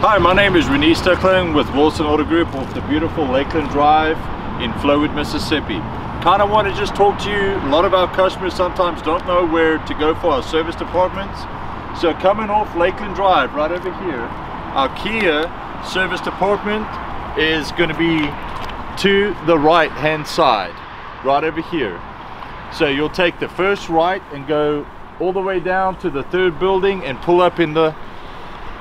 Hi, my name is Renier Stuckland with Wilson Auto Group off the beautiful Lakeland Drive in Flowood, Mississippi. Kind of want to just talk to you. A lot of our customers sometimes don't know where to go for our service departments. So coming off Lakeland Drive right over here, our Kia service department is going to be to the right hand side, right over here. So you'll take the first right and go all the way down to the third building and pull up in the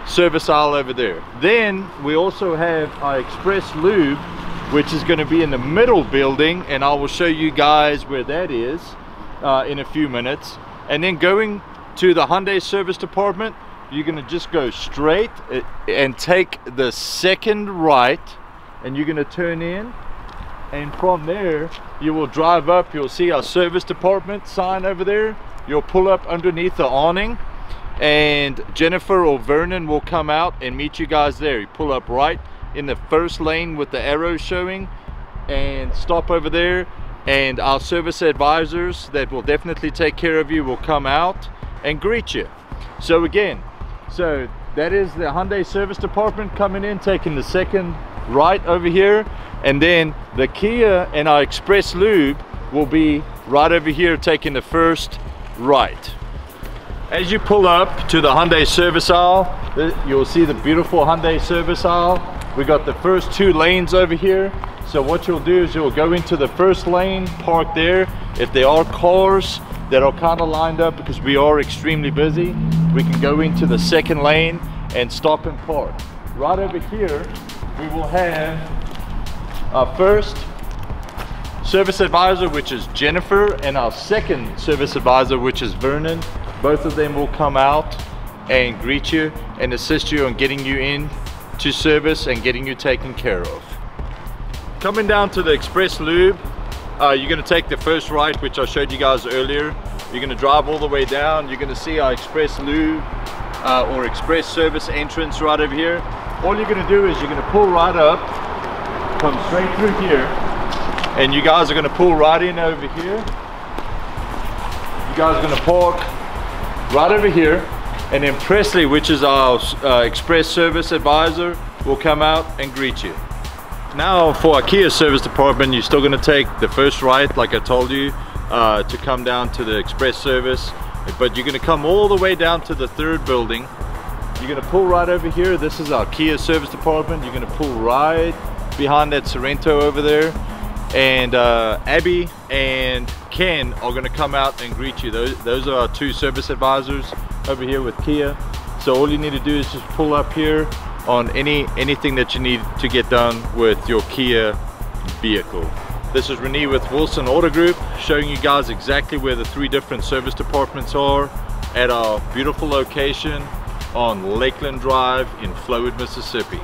service aisle over there. Then we also have our Express Lube, which is going to be in the middle building, and I will show you guys where that is uh, in a few minutes. And then going to the Hyundai service department, you're going to just go straight uh, and take the second right, and you're going to turn in. And from there, you will drive up, you'll see our service department sign over there. You'll pull up underneath the awning and Jennifer or Vernon will come out and meet you guys there. You pull up right in the first lane with the arrow showing and stop over there and our service advisors that will definitely take care of you will come out and greet you. So again, so that is the Hyundai service department coming in, taking the second right over here and then the Kia and our Express Lube will be right over here taking the first right. As you pull up to the Hyundai service aisle, you'll see the beautiful Hyundai service aisle. We got the first two lanes over here. So what you'll do is you'll go into the first lane, park there. If there are cars that are kind of lined up because we are extremely busy, we can go into the second lane and stop and park. Right over here, we will have our first service advisor, which is Jennifer, and our second service advisor, which is Vernon both of them will come out and greet you and assist you on getting you in to service and getting you taken care of. Coming down to the Express Lube, uh, you're going to take the first right, which I showed you guys earlier. You're going to drive all the way down. You're going to see our Express Lube uh, or Express Service entrance right over here. All you're going to do is you're going to pull right up, come straight through here, and you guys are going to pull right in over here. You guys are going to park right over here and then Presley which is our uh, express service advisor will come out and greet you. Now for Kia service department you're still going to take the first right like I told you uh, to come down to the express service but you're going to come all the way down to the third building. You're going to pull right over here. This is our Kia service department. You're going to pull right behind that Sorento over there and uh, Abby and Ken are going to come out and greet you. Those, those are our two service advisors over here with Kia. So all you need to do is just pull up here on any anything that you need to get done with your Kia vehicle. This is Renier with Wilson Auto Group showing you guys exactly where the three different service departments are at our beautiful location on Lakeland Drive in Flowood, Mississippi.